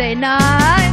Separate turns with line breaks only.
Thursday night.